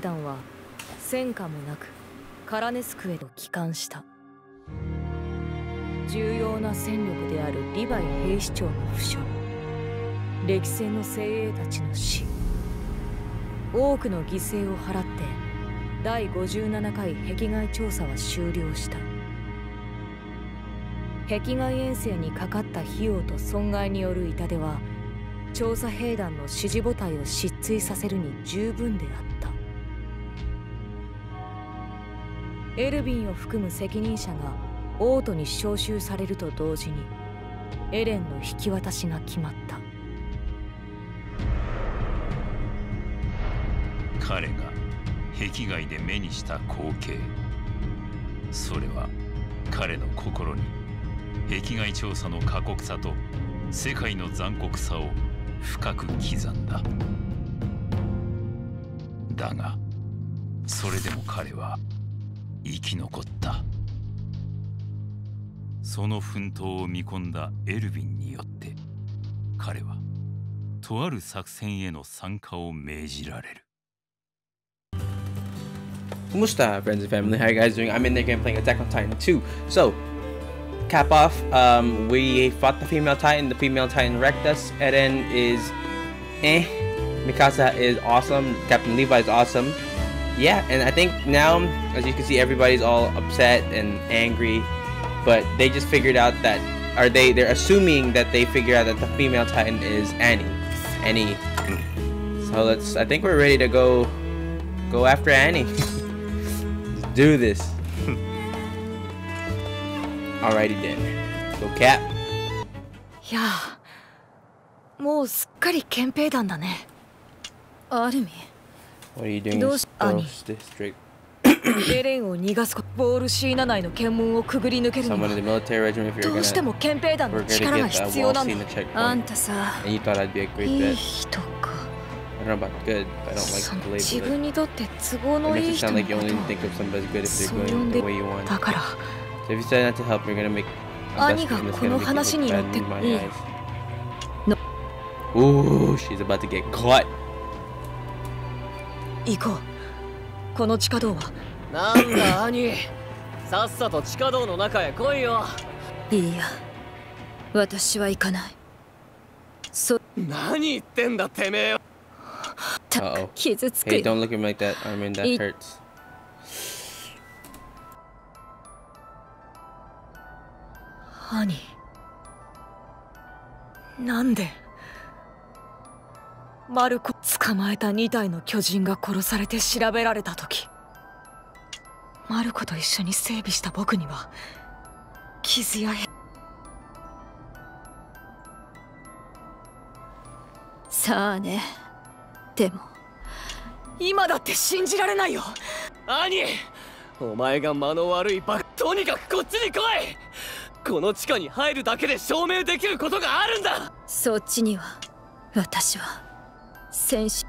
団は戦果もなくカラネスクへと帰還した。重要な戦力であるリヴァイ兵士長の負傷。歴戦の精鋭たちの死。多くの犠牲を払って第57回壁外調査は終了した。壁外遠征にかかった費用と損害による痛手は調査兵団の支持母体を失墜させるに十分であった。エルヴィンを含む責任者が王都に召集されると同時にエレンの引き渡しが決まった。彼が壁外で目にした光景。それは彼の心に壁外調査の過酷さと世界の残酷さを深く刻んだ。だがそれでも彼は生き残ったその奮闘を見込んだエルヴィンによって彼はとある作戦への参加を命じられる Musta, friends and family, how are you guys doing? I'm in there game playing Attack on Titan 2. So, cap off, um, we fought the female Titan, the female Titan wrecked us, Eren is eh, Mikasa is awesome, Captain Levi is awesome. Yeah, and I think now, as you can see, everybody's all upset and angry, but they just figured out that, are they, they're assuming that they figured out that the female Titan is Annie. Annie. So let's, I think we're ready to go, go after Annie. do this. Alrighty then. Go Cap. いやあもうすっかり憲兵団だねアルミ What are you doing in Those- Annie. Ghost District? エレンを逃がすことボールシーナ内の検問をくぐり抜けるに Someone は in the military regiment if you're どうして gonna も憲兵団 we're の gonna 力が get the 必要 wall なんだ scene to あん checkpoint. たさ And you thought I'd be a great いい bet. 人か I don't know about good, but I そ don't の like 自 to label 分 it. にとって都合 It のい makes い it 人 sound の like you こ only と think of somebody as good if そう they're 呼ん going で the way you want. だから So if you decide not to help, you're gonna make a 兄 best が friend that's こ gonna の make you 話 look に乗っ bad て in my いい eyes. の Ooh, she's about to get caught. 行こう。この地下道は。なんだ兄。さっさと地下道の中へ来いよ。いいや。私は行かない。そ何言ってんだてめえよた Uh-oh. 傷つく。Hey, よ don't look at me like that. I mean, that hurts. 兄なんで？マルコ捕まえた2体の巨人が殺されて調べられた時マルコと一緒に整備した僕には傷やへさあねでも。今だって信じられないよ。兄お前が間の悪いバカとにかくこっちに来い。この地下に入るだけで証明できることがあるんだ。そっちには私は戦士。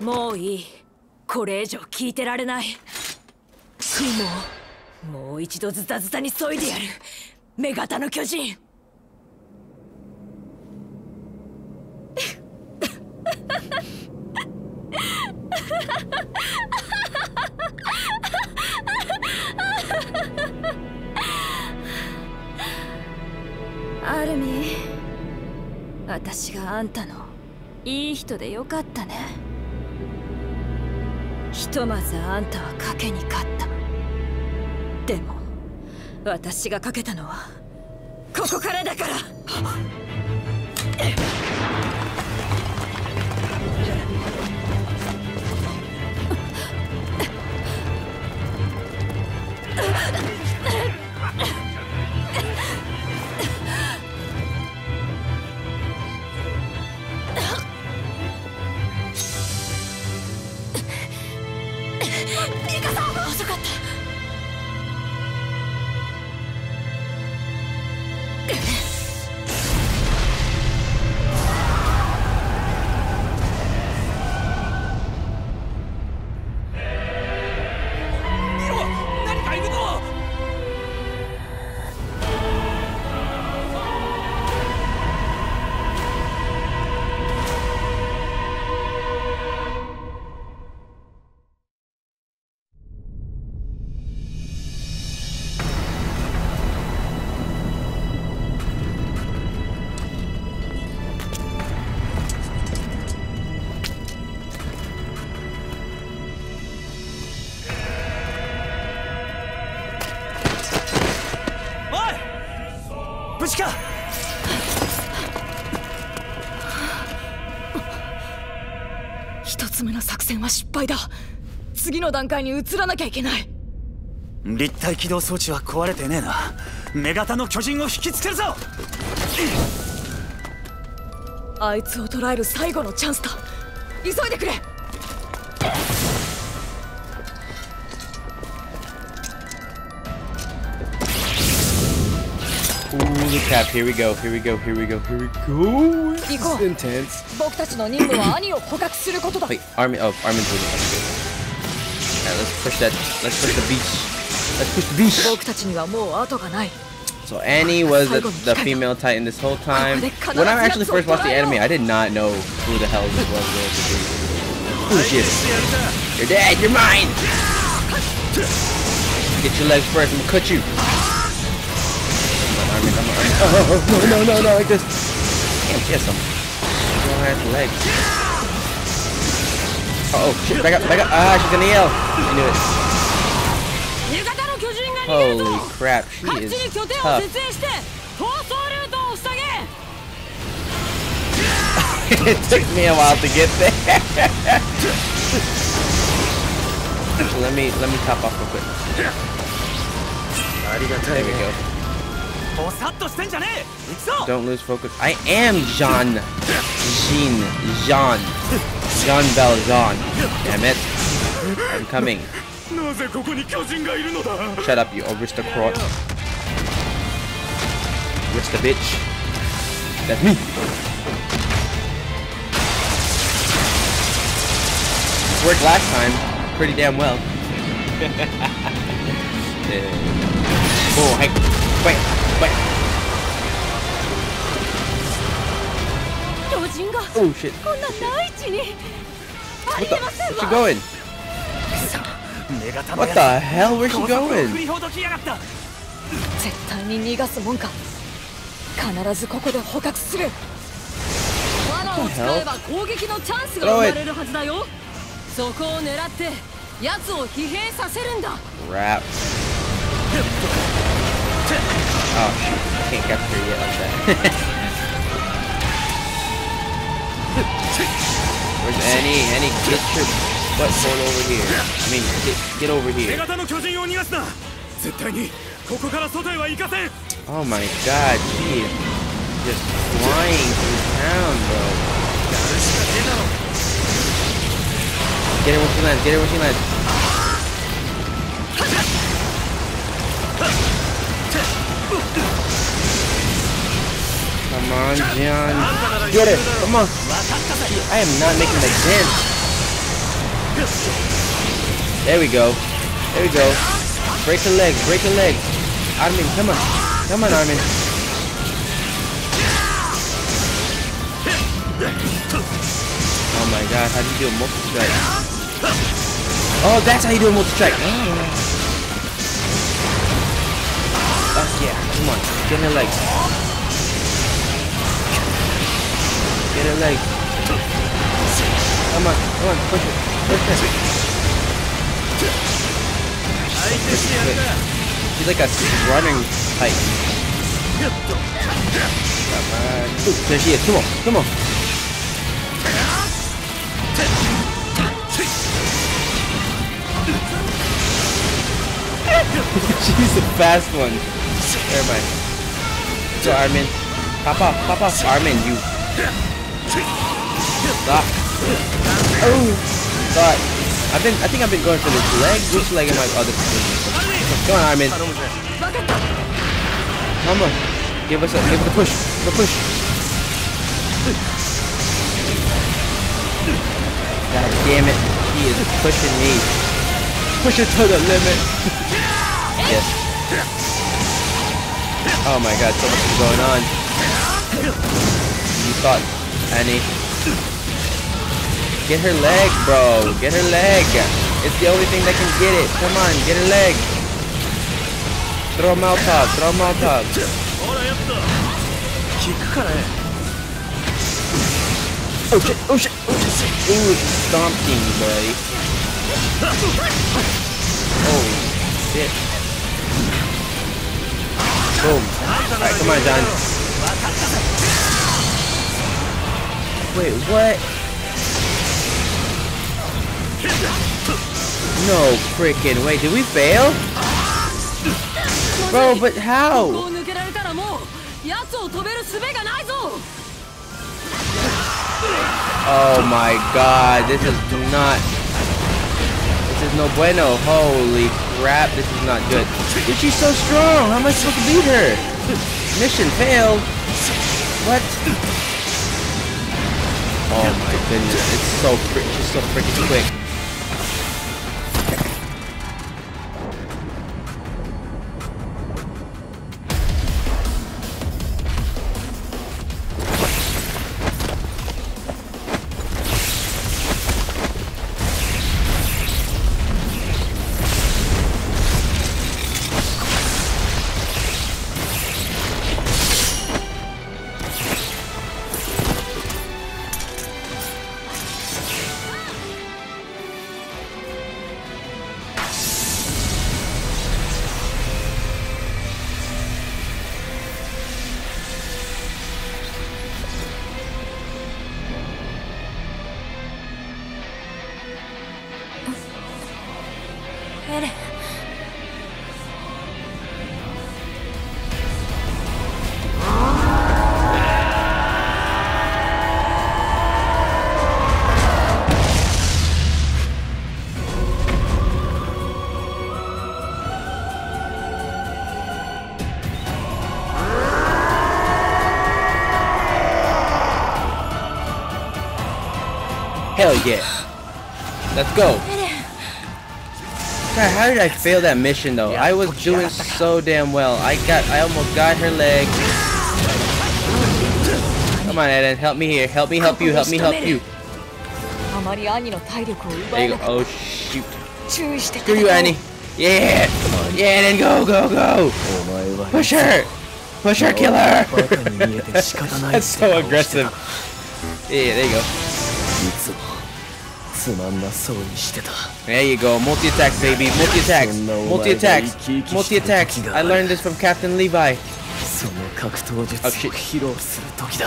もういい。これ以上聞いてられない。シモンもう一度ズタズタに削いでやる。目型の巨人。アルミ私があんたのいい人でよかったね。ひとまずあんたは賭けに勝った。でも私が賭けたのはここからだから。しか。一つ目の作戦は失敗だ。次の段階に移らなきゃいけない。立体起動装置は壊れてねえな。目型の巨人を引きつけるぞ。あいつを捕らえる最後のチャンスだ。急いでくれ。recap. Here we go. Here we go. Here we go. Here we go. This is intense. Wait, Army. Oh, Army leaving. Okay. Alright, let's push that. Let's push the beach. Let's push the beach. So Annie was the, the female titan this whole time. When I actually first watched the anime, I did not know who the hell this was. Who's this? You're dead. You're mine. Get your legs first. I'm gonna cut you. Oh, no, no, no, no, I just can't kiss him. Long ass legs. Uh oh, shit, back up, back up. Ah, she's gonna yell. I knew it. Holy crap, she is tough. it took me a while to get there. let me let me top off real quick. There we go. Don't lose focus. I am Jean. Jean. Jean. Jean Valjean. Damn it. I'm coming. Shut up, you aristocrat. Arista bitch. That's me. Worked last time. Pretty damn well. Oh, hey. Wait. wait. 巨人が Oh shit. こんな内地にあり What the? えません Where's she わ going? 目型の What the や hell? Where's つ she 高速を振 going? りほどきやがった絶対に逃がすもんか必ずここで捕獲する罠を使えば攻撃のチャンスが生まれるはずだよそこを狙って奴を疲弊させるんだ Crap. Oh shoot, I can't capture it yet, I'm. Where's Annie, Annie get your butt going over here. I mean, get, get over here. Oh my god, gee. Just flying through town, bro. Get it when she lands, get it when she lands. Come on, John. Get her. Come on. I am not making the dent. There we go. There we go. Break her legs. Break her legs. Armin, come on. Come on, Armin. Oh my god, how do you do a multi-strike? Oh, that's how you do a multi-strike. Oh, Fuck yeah, come on. Get her legs. Get her legs. Come on, come on, push it. Push it. She's like a running type. Come on. Ooh, there she is. Come on, come on. She's the fast one. Am I? So Armin. Pop off, pop off. Armin, you. Stop. Oh! Thought. I've been, I think I've been going for this leg. Which leg am I? Oh, this is Come on, Armin. Come on. Give us a, give it a push. Give a push. God damn it. He is pushing me. Push it to the limit. yes. Oh my god, so much is going on. You thought, Annie. Get her leg, bro. Get her leg. It's the only thing that can get it. Come on, get her leg. Throw Molotov. Throw Molotov. Oh shit, oh shit, oh shit. Ooh, stomping, buddy. Oh, shit. Boom. Alright, come on, John. Wait, what? No freaking way. Did we fail? Bro, but how? Oh my god, this is not... This is no bueno. Holy crap, this is not good. But she's so strong. How am I supposed to beat her? Mission failed. What? Oh my goodness, it's so fr- she's so freaking quick. Hell yeah. Let's go. God, how did I fail that mission though? I was doing so damn well. I got, I almost got her leg. Come on, Eren, help me here. Help me, help you, help me, help you. There you go. Oh shoot. Screw you, Annie. Yeah, yeah, then go, go, go. Push her, push her, kill her. That's so aggressive. Yeah, there you go. いつまんなそうにしてた There you go. Multi attacks, baby. Multi attacks. Multi attacks. Multi attacks. I learned this from Captain Levi. その格闘術 Oh, を.披露する時だ.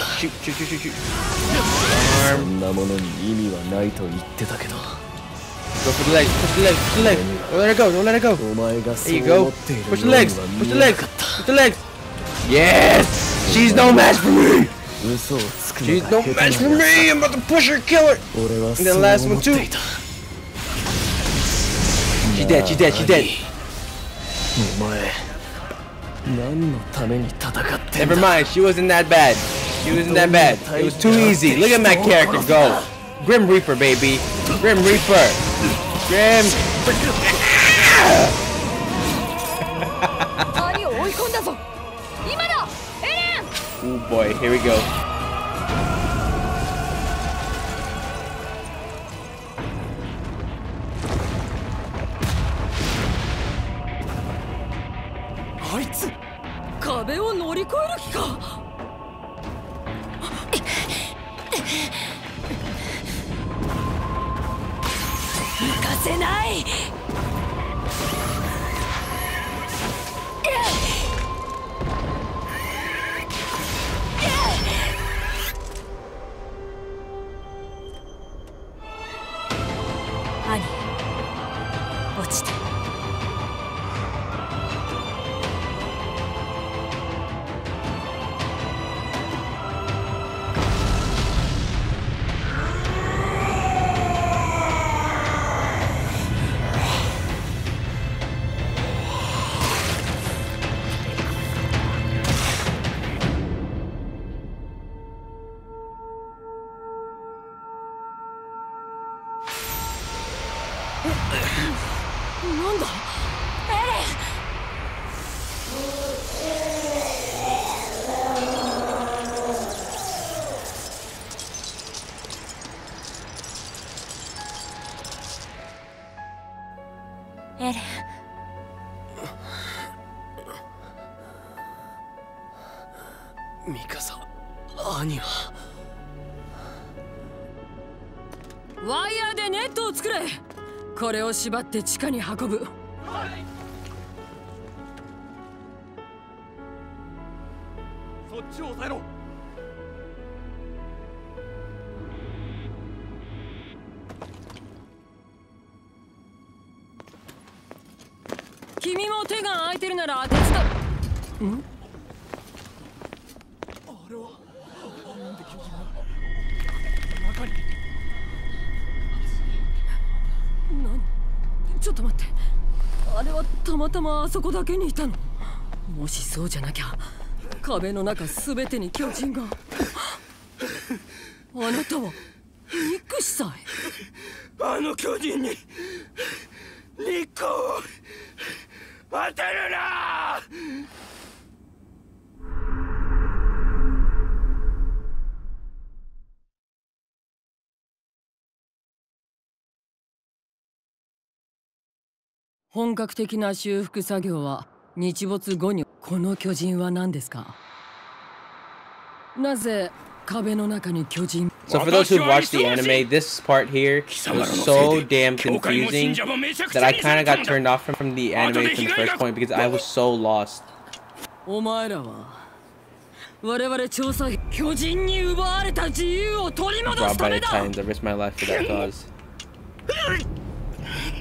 そ.んなものに意味はないと言ってたけど Go for the legs. Push the legs. Push the legs. Don't let her go. Don't let her go. There you go. Push the legs. Push 見 the legs. Push the legs. Yes. She's no match for me. Jeez, don't mess with me! I'm about to push her, kill her! And then last one too. She dead, she dead, she dead. Never mind, she wasn't that bad. She wasn't that bad. It was too easy. Look at my character go. Grim Reaper, baby. Grim Reaper. Grim. Boy. Here we go. なんだ？エレンこれを縛って地下に運ぶ、はい、そっちを押さえろ。ん？っと待って。あれはたまたまあそこだけにいたの。もしそうじゃなきゃ壁の中全てに巨人が。あなたは憎しさえあの巨人に日光を当てるな！本格的な修復作業は日没後にこの巨人は何ですかなぜ壁の中に巨人 So for those who watched the anime, this part here was so damn confusing that I kind of got turned off from, from the anime from the first point because I was so lost. お前らは我々調査巨人に奪われた自由を取り戻 Robbed すた by め the だ Titans, I risked my life for that cause.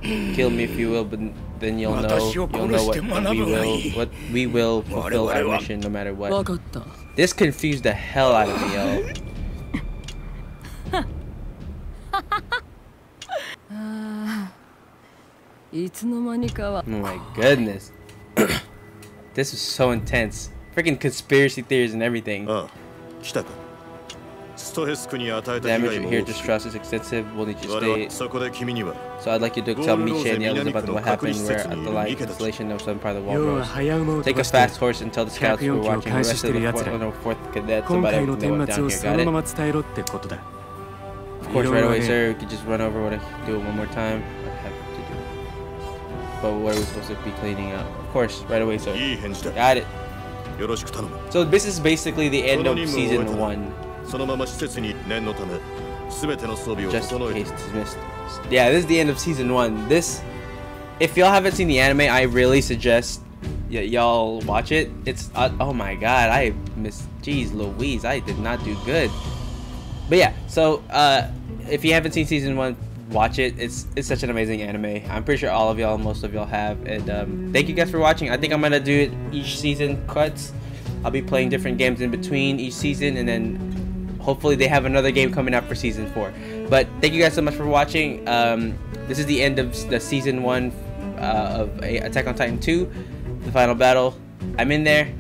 kill me if you will, but then you'll know you'll know what we will what we will fulfill our mission no matter what. This confused the hell out of me, yo. oh my goodness. this is so intense. Freaking conspiracy theories and everything. Uh, Damage here, distrust is extensive, We'll need you to stay. So I'd like you to tell Michi and the others about what happened where at the light installation of some part of the wall rose. Take a fast horse and tell the scouts who are watching the rest of the 4th cadets about everything down here, got it? Of course, right away, sir, we could just run over what I do it one more time. I have to do. But what are we supposed to be cleaning up? Of course, right away, sir. Got it. So this is basically the end of season one. そのまま施設に念のため全ての装備を Just 整 in え case dismissed. Yeah, this is the end of season one. This, if y'all haven't seen the anime, I really suggest y- y'all watch it. It's uh, oh my god, I miss. Jeez, Louise, I did not do good. But yeah, so uh, if you haven't seen season one, watch it. It's it's such an amazing anime. I'm pretty sure all of y'all, most of y'all have. And um, thank you guys for watching. I think I'm gonna do it each season cuts. I'll be playing different games in between each season, and then hopefully they have another game coming out for season four. But thank you guys so much for watching. Um, this is the end of the season one uh, of Attack on Titan 2, the final battle. I'm in there.